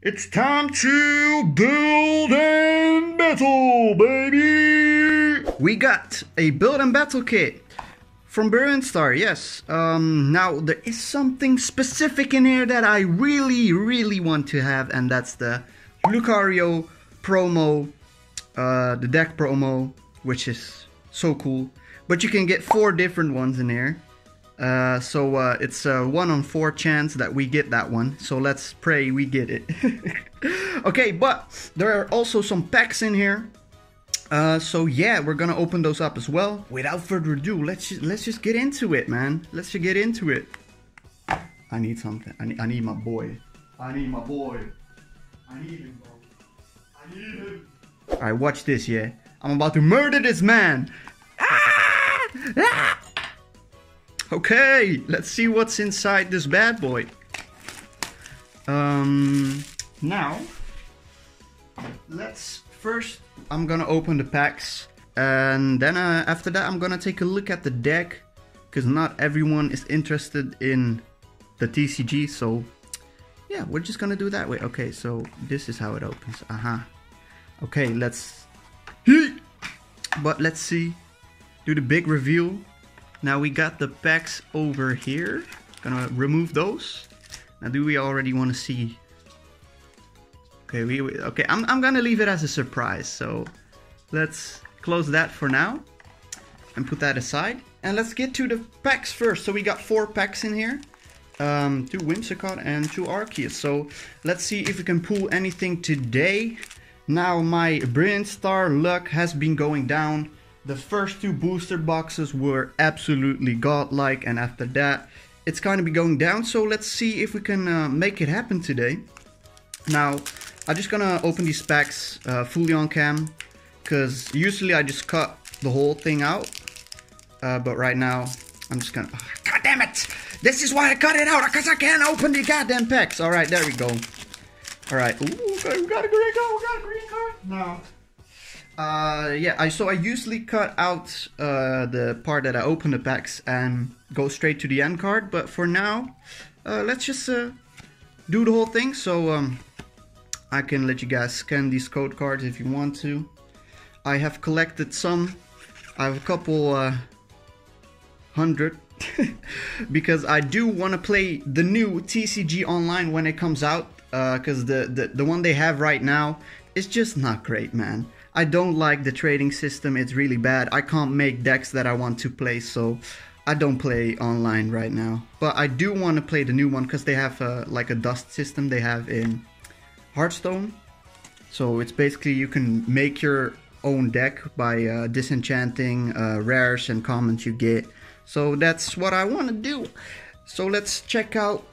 It's time to build and battle, baby! We got a build and battle kit from Brilliant Star, yes. Um, now, there is something specific in here that I really, really want to have, and that's the Lucario promo, uh, the deck promo, which is so cool. But you can get four different ones in here. Uh, so uh, it's a one on four chance that we get that one. So let's pray we get it. okay, but there are also some packs in here. Uh, so yeah, we're gonna open those up as well. Without further ado, let's just, let's just get into it, man. Let's just get into it. I need something. I need, I need my boy. I need my boy. I need him, bro. I need him. All right, watch this, yeah. I'm about to murder this man. Ah! Ah! Okay, let's see what's inside this bad boy. Um, now, let's first, I'm gonna open the packs. And then uh, after that, I'm gonna take a look at the deck. Because not everyone is interested in the TCG. So, yeah, we're just gonna do that way. Okay, so this is how it opens. Uh-huh. Okay, let's... But let's see. Do the big reveal. Now we got the packs over here. Gonna remove those. Now do we already want to see? Okay, we okay. I'm I'm gonna leave it as a surprise. So let's close that for now and put that aside. And let's get to the packs first. So we got four packs in here. Um, two Whimsicott and two Arceus. So let's see if we can pull anything today. Now my Brilliant Star luck has been going down the first two booster boxes were absolutely godlike, and after that, it's going to be going down. So let's see if we can uh, make it happen today. Now, I'm just gonna open these packs uh, fully on cam, because usually I just cut the whole thing out. Uh, but right now, I'm just gonna. Oh, God damn it! This is why I cut it out, because I can't open the goddamn packs. All right, there we go. All right. Ooh, we got a green card. We got a green card. No. Uh, yeah, I so I usually cut out uh, the part that I open the packs and go straight to the end card, but for now, uh, let's just uh, do the whole thing. So um, I can let you guys scan these code cards if you want to. I have collected some. I have a couple uh, hundred because I do want to play the new TCG Online when it comes out. Because uh, the, the the one they have right now is just not great, man. I don't like the trading system. It's really bad. I can't make decks that I want to play, so I don't play online right now. But I do want to play the new one because they have uh, like a dust system they have in Hearthstone. So it's basically you can make your own deck by uh, disenchanting uh, rares and commons you get. So that's what I want to do. So let's check out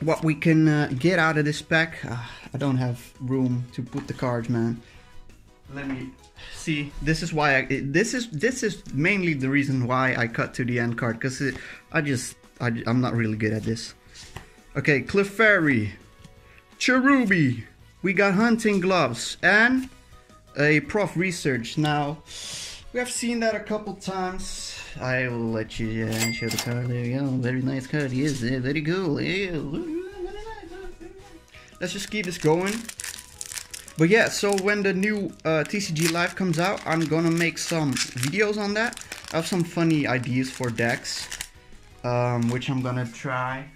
what we can uh, get out of this pack. Ah, I don't have room to put the cards, man let me see. This is why I this is this is mainly the reason why I cut to the end card because I just I, am not really good at this. Okay Clefairy Cherubi we got hunting gloves and a prof research. Now we have seen that a couple times. I will let you uh, show the card. There you go. Very nice card. He is uh, very cool. Yeah. let's just keep this going but yeah, so when the new uh, TCG Live comes out, I'm gonna make some videos on that. I have some funny ideas for decks, um, which I'm gonna try.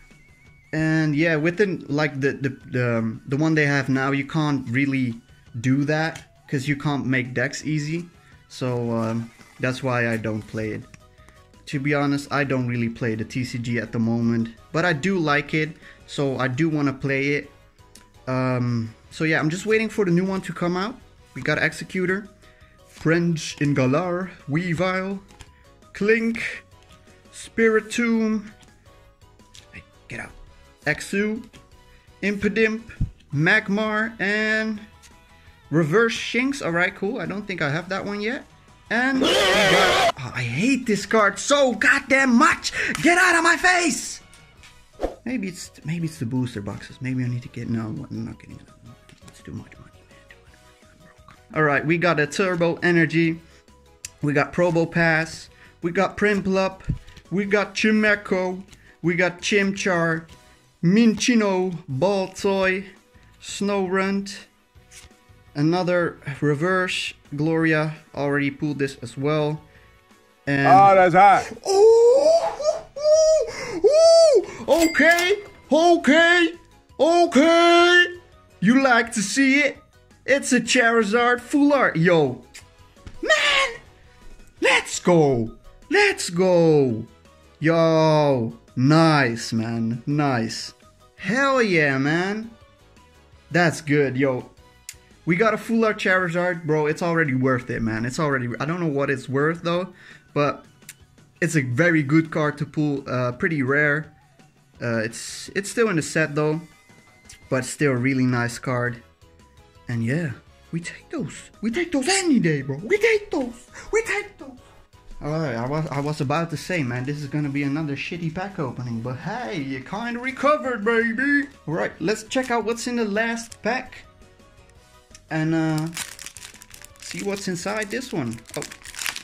And yeah, within like the the the, um, the one they have now, you can't really do that because you can't make decks easy. So um, that's why I don't play it. To be honest, I don't really play the TCG at the moment, but I do like it, so I do want to play it. Um, so yeah, I'm just waiting for the new one to come out. We got Executor, French in Galar, Weavile, Klink, Spiritomb, hey, get out, Exu, Impidimp, Magmar, and Reverse Shinx. Alright, cool. I don't think I have that one yet. And oh, I hate this card so goddamn much! Get out of my face! Maybe it's maybe it's the booster boxes. Maybe I need to get no. I'm not getting it. It's too much money, man. Too much money. All right, we got a Turbo Energy. We got Probopass. We got Prinplup. We got Chimecho. We got Chimchar. Minccino, Baltoy, Snorunt. Another reverse Gloria. Already pulled this as well. And Oh, that's hot. Ooh, ooh, ooh. Okay, okay, okay. You like to see it? It's a Charizard full art. Yo, man, let's go. Let's go. Yo, nice, man. Nice. Hell yeah, man. That's good. Yo, we got a full art Charizard, bro. It's already worth it, man. It's already. I don't know what it's worth though, but it's a very good card to pull. Uh, pretty rare. Uh, it's it's still in the set though, but still a really nice card. And yeah, we take those. We take those any day, bro. We take those. We take those. Alright, I was I was about to say, man, this is gonna be another shitty pack opening, but hey, you kinda recovered, baby. Alright, let's check out what's in the last pack. And uh see what's inside this one. Oh,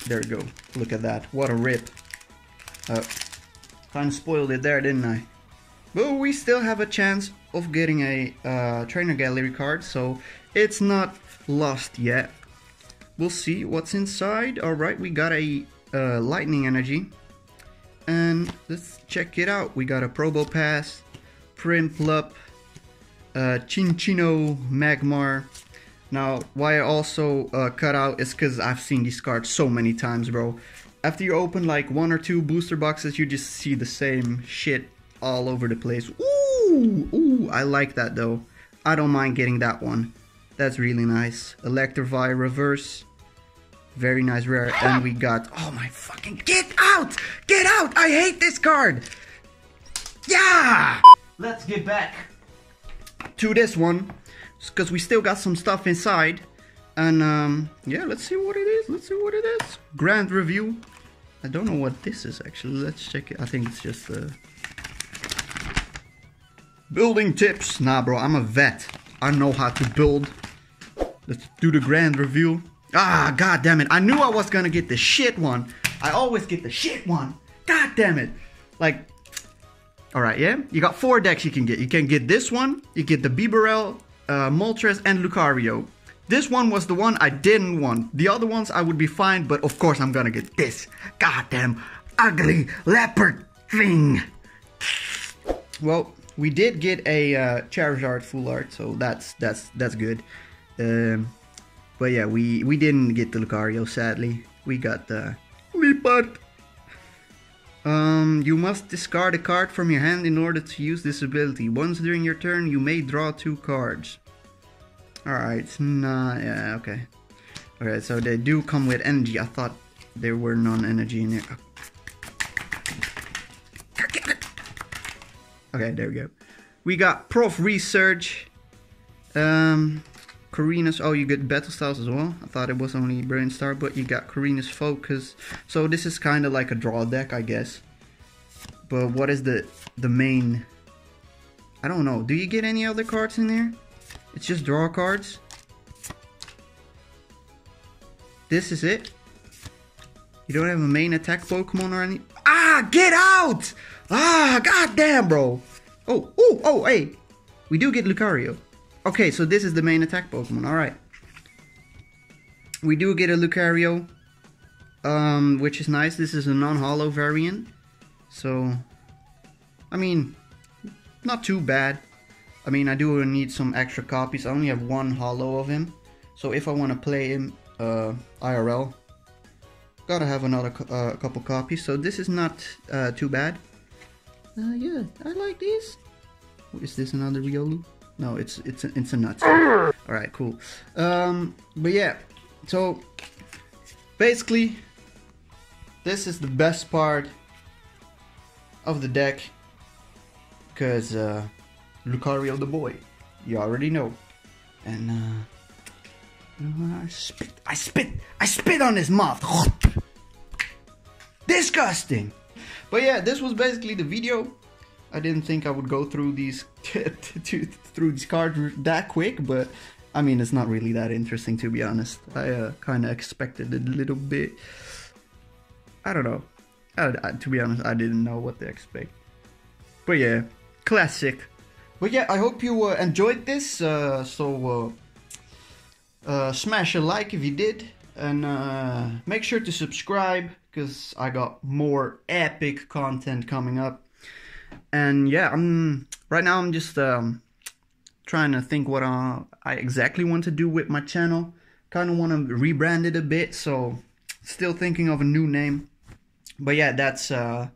there we go. Look at that. What a rip. Uh, kind of spoiled it there, didn't I? But we still have a chance of getting a uh, trainer gallery card, so it's not lost yet. We'll see what's inside. Alright, we got a uh, lightning energy. And let's check it out. We got a Probopass, Prinplup, uh, Chinchino, Magmar. Now, why I also uh, cut out is because I've seen these cards so many times, bro. After you open like one or two booster boxes, you just see the same shit all over the place. Ooh, ooh, I like that though. I don't mind getting that one. That's really nice. Electrovie reverse. Very nice rare. And we got, oh my fucking, get out! Get out! I hate this card! Yeah! Let's get back to this one. Because we still got some stuff inside. And um, yeah, let's see what it is. Let's see what it is. Grand review. I don't know what this is actually. Let's check it. I think it's just uh, building tips. Nah, bro, I'm a vet. I know how to build. Let's do the grand review. Ah, god damn it. I knew I was gonna get the shit one. I always get the shit one. God damn it. Like, alright, yeah? You got four decks you can get. You can get this one, you get the Bibarel, uh, Moltres, and Lucario. This one was the one I didn't want. The other ones I would be fine, but of course I'm gonna get this goddamn ugly leopard thing. Well, we did get a uh, Charizard full art, so that's that's that's good. Um, but yeah, we we didn't get the Lucario. Sadly, we got the Liepard. Um, you must discard a card from your hand in order to use this ability. Once during your turn, you may draw two cards. Alright, nah, yeah, okay. Alright, so they do come with energy. I thought there were non-energy in there. Okay, there we go. We got Prof Research. Um, Korrina's. Oh, you get Battle Styles as well. I thought it was only Brain Star, but you got Korrina's Focus. So this is kind of like a draw deck, I guess. But what is the the main? I don't know. Do you get any other cards in there? It's just draw cards. This is it. You don't have a main attack Pokemon or any. Ah, get out! Ah, goddamn, bro. Oh, oh, oh, hey. We do get Lucario. Okay, so this is the main attack Pokemon. All right. We do get a Lucario, um, which is nice. This is a non-holo variant, so I mean, not too bad. I mean, I do need some extra copies. I only have one hollow of him, so if I want to play him uh, IRL, gotta have another uh, couple copies. So this is not uh, too bad. Uh, yeah, I like these. Is this another Riolu? No, it's it's a, it's a nut. All right, cool. Um, but yeah, so basically, this is the best part of the deck because uh, Lucario the boy, you already know, and uh, I spit, I spit, I spit on his mouth. Disgusting. But yeah, this was basically the video. I didn't think I would go through these through these cards that quick, but I mean it's not really that interesting to be honest. I uh, kind of expected a little bit. I don't know. I, I, to be honest, I didn't know what to expect. But yeah, classic. but yeah, I hope you uh, enjoyed this. Uh, so uh, uh, smash a like if you did, and uh, make sure to subscribe because I got more epic content coming up. And yeah, I'm right now. I'm just um, trying to think what uh, I exactly want to do with my channel. Kind of want to rebrand it a bit, so still thinking of a new name. But yeah, that's uh,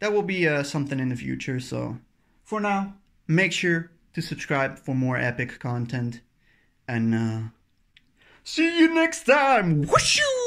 that will be uh, something in the future. So for now, make sure to subscribe for more epic content, and uh, see you next time. Whooshoo!